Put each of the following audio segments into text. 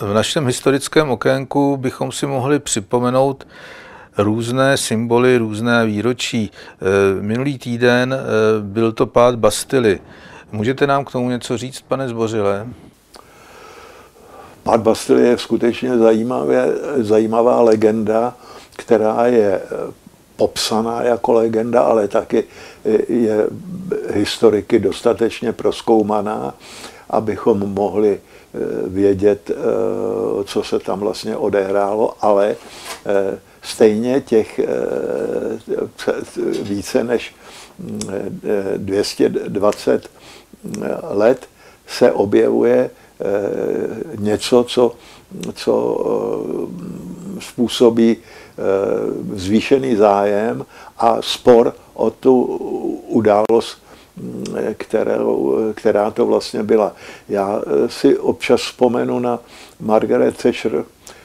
V našem historickém okénku bychom si mohli připomenout různé symboly, různé výročí. Eh, minulý týden eh, byl to pád Bastily. Můžete nám k tomu něco říct, pane Zbořile? Pád Bastily je skutečně zajímavé, zajímavá legenda, která je popsaná jako legenda, ale taky je historiky dostatečně proskoumaná, abychom mohli eh, vědět, eh, co se tam vlastně odehrálo, ale eh, stejně těch více než 220 let se objevuje něco, co, co způsobí zvýšený zájem a spor o tu událost kterou, která to vlastně byla. Já eh, si občas vzpomenu na Margaret Thatcher,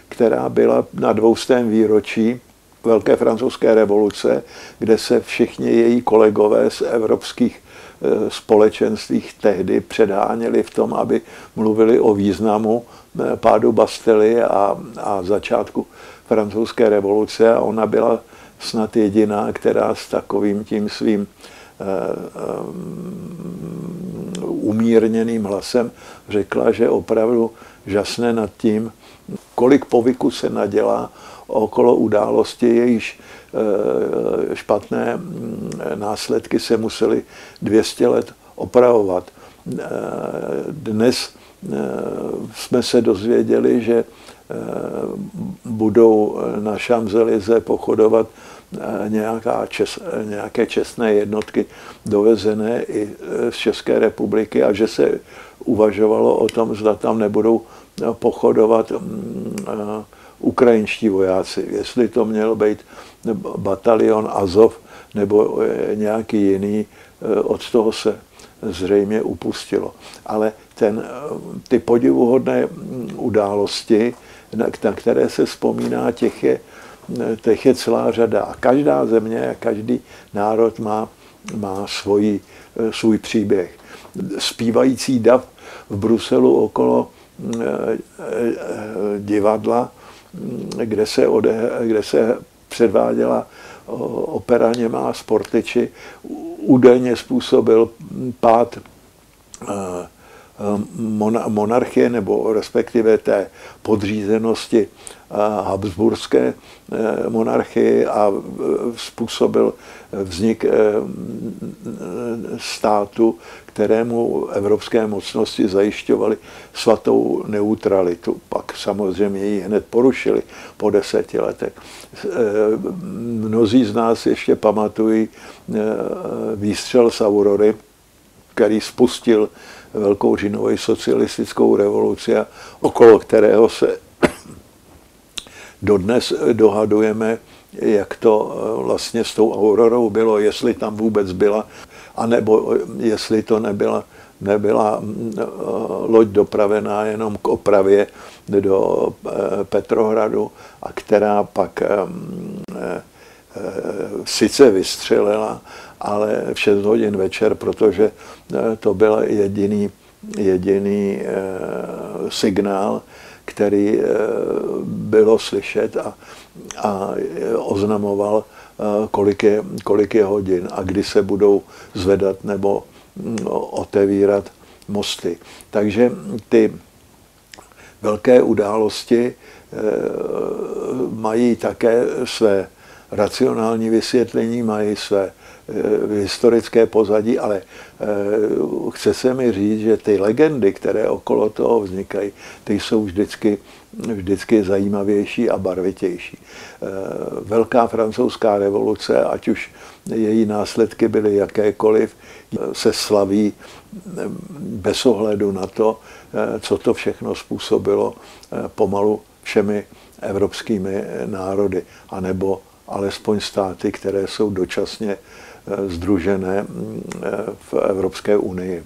která byla na dvoustém výročí Velké francouzské revoluce, kde se všichni její kolegové z evropských eh, společenstvích tehdy předháněli v tom, aby mluvili o významu eh, pádu Bastily a, a začátku francouzské revoluce a ona byla snad jediná, která s takovým tím svým umírněným hlasem řekla, že opravdu žasne nad tím, kolik povyku se nadělá okolo události, jejíž eh, špatné mm, následky se museli 200 let opravovat. Dnes jsme se dozvěděli, že budou na Šamzelize pochodovat nějaká čes, nějaké čestné jednotky dovezené i z České republiky a že se uvažovalo o tom, zda tam nebudou pochodovat mm, ukrajinští vojáci. Jestli to měl být batalion Azov nebo nějaký jiný, od toho se zřejmě upustilo. Ale ten, ty podivuhodné mm, události, na které se vzpomíná, těch je těch je celá řada. A každá země, každý národ má, má svoji, eh, svůj příběh. Zpívající dav v Bruselu okolo eh, eh, divadla, mm, kde se, ode, kde se předváděla opera Němá sportyči, údajně způsobil pád monarchie nebo respektive té podřízenosti Habsburské eh, monarchii a eh, způsobil vznik eh, státu, kterému evropské mocnosti zajišťovaly svatou neutralitu. Pak samozřejmě ji hned porušili po deseti letech. Mnozí z nás ještě pamatují výstřel z Aurory, který spustil velkou říjnovou socialistickou revoluci, okolo kterého se dodnes dohadujeme, jak to eh, vlastně s tou Aurorou bylo, jestli tam vůbec byla, anebo jestli to nebyla, nebyla mm, eh, loď dopravená jenom k opravě do eh, Petrohradu, a která pak sice vystřelila, ale v 6 hodin večer, protože to byl jediný, jediný signál, který eh, bylo slyšet a, a oznamoval, eh, kolik je, kolik je hodin a kdy se budou zvedat nebo mm, otevírat mosty. Takže ty velké události eh, mají také své racionální vysvětlení, mají své Eh, historické pozadí, ale eh, chce se mi říct, že ty legendy, které okolo toho vznikají, ty jsou vždycky, vždycky zajímavější a barvitější. Eh, velká francouzská revoluce, ať už její následky byly jakékoliv, se slaví bez ohledu na to, co to všechno způsobilo pomalu všemi evropskými národy, anebo alespoň státy, které jsou dočasně združené mm, v Evropské unii.